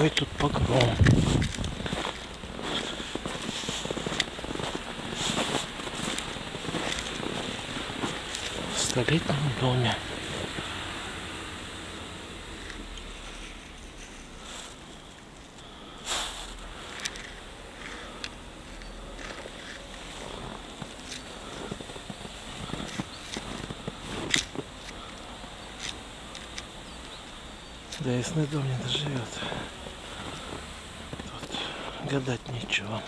какой тут погром. В столетнем доме. Да ясный дом не доживет гадать нечего.